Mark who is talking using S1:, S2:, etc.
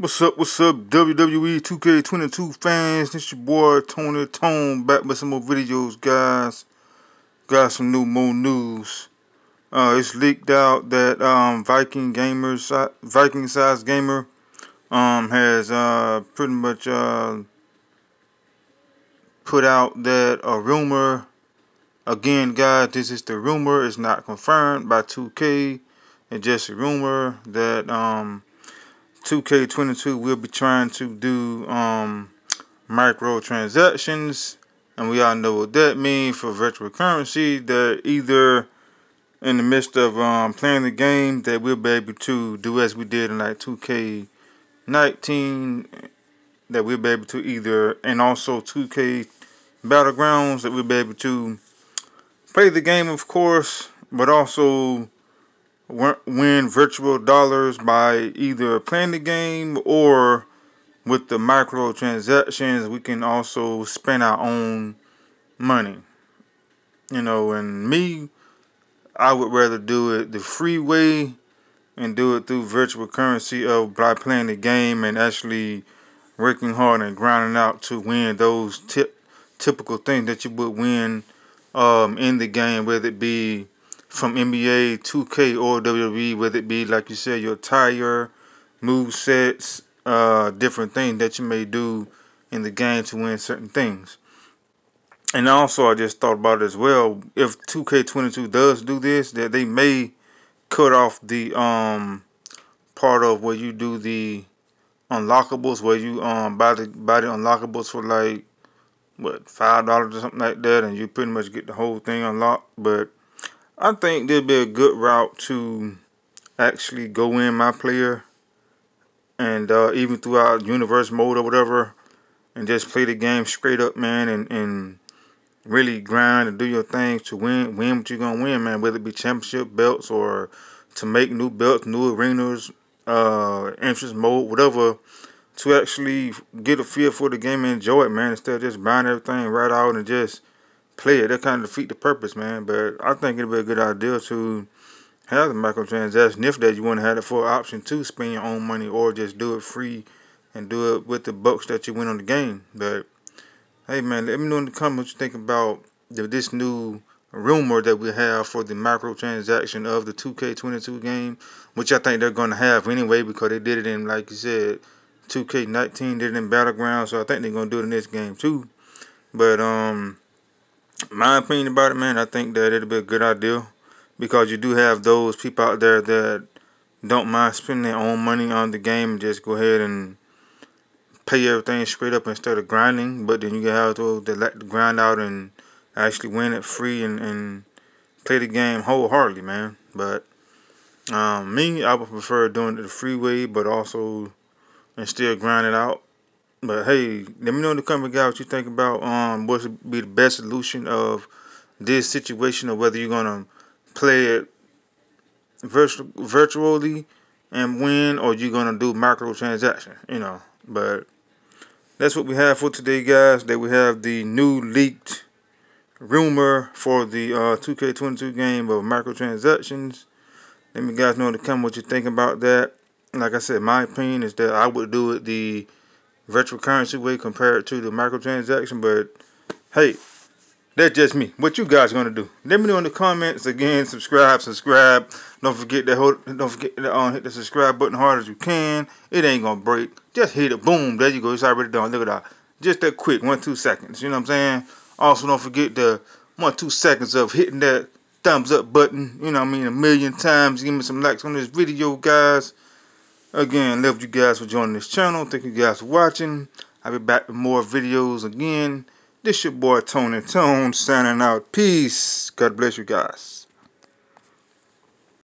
S1: What's up, what's up, WWE 2K22 fans? It's your boy, Toni Tone, back with some more videos, guys. Got some new, more news. Uh, it's leaked out that um, Viking Gamers, Viking Size Gamer, um, has uh, pretty much uh, put out that a rumor. Again, guys, this is the rumor. It's not confirmed by 2K. It's just a rumor that um, 2K22 will be trying to do um, microtransactions. And we all know what that means for virtual currency. That either in the midst of um, playing the game, that we'll be able to do as we did in like 2K19. That we'll be able to either, and also 2K Battlegrounds, that we'll be able to play the game, of course, but also win virtual dollars by either playing the game or with the microtransactions we can also spend our own money. You know and me I would rather do it the free way and do it through virtual currency of by playing the game and actually working hard and grinding out to win those tip, typical things that you would win um, in the game whether it be from NBA, 2K, or WWE, whether it be, like you said, your tire, move sets, uh, different things that you may do in the game to win certain things. And also, I just thought about it as well. If 2K22 does do this, that they may cut off the um part of where you do the unlockables, where you um buy the buy the unlockables for like what five dollars or something like that, and you pretty much get the whole thing unlocked. But I think there'd be a good route to actually go in my player and uh, even throughout universe mode or whatever and just play the game straight up man and, and really grind and do your thing to win win what you're gonna win man whether it be championship belts or to make new belts new arenas uh entrance mode whatever to actually get a feel for the game and enjoy it man instead of just buying everything right out and just play it. That kind of defeat the purpose, man. But I think it'd be a good idea to have the microtransaction if that you want to have it for option to spend your own money or just do it free and do it with the bucks that you win on the game. But hey, man, let me know in the comments what you think about this new rumor that we have for the microtransaction of the 2K22 game, which I think they're going to have anyway because they did it in, like you said, 2K19 did it in Battleground, so I think they're going to do it in this game too. But um, my opinion about it, man, I think that it'll be a good idea because you do have those people out there that don't mind spending their own money on the game and just go ahead and pay everything straight up instead of grinding. But then you can have those that let the grind out and actually win it free and, and play the game wholeheartedly, man. But um, me, I would prefer doing it the free way, but also and still grind it out. But hey, let me know in the comment guys what you think about um what would be the best solution of this situation or whether you're gonna play it virtual virtually and win or you're gonna do micro microtransaction, you know. But that's what we have for today guys. That we have the new leaked rumor for the uh, 2K22 game of microtransactions. Let me guys know in the comment what you think about that. Like I said, my opinion is that I would do it the virtual currency way compared to the microtransaction. But hey, that's just me. What you guys gonna do? Let me know in the comments. Again, subscribe, subscribe. Don't forget that. Don't forget to uh, hit the subscribe button hard as you can. It ain't gonna break. Just hit it. Boom. There you go. It's already done. Look at that. Just that quick. One two seconds. You know what I'm saying? Also, don't forget the one two seconds of hitting that thumbs up button. You know what I mean? A million times. Give me some likes on this video, guys. Again, love you guys for joining this channel. Thank you guys for watching. I'll be back with more videos again. This your boy Toni Tone signing out. Peace. God bless you guys.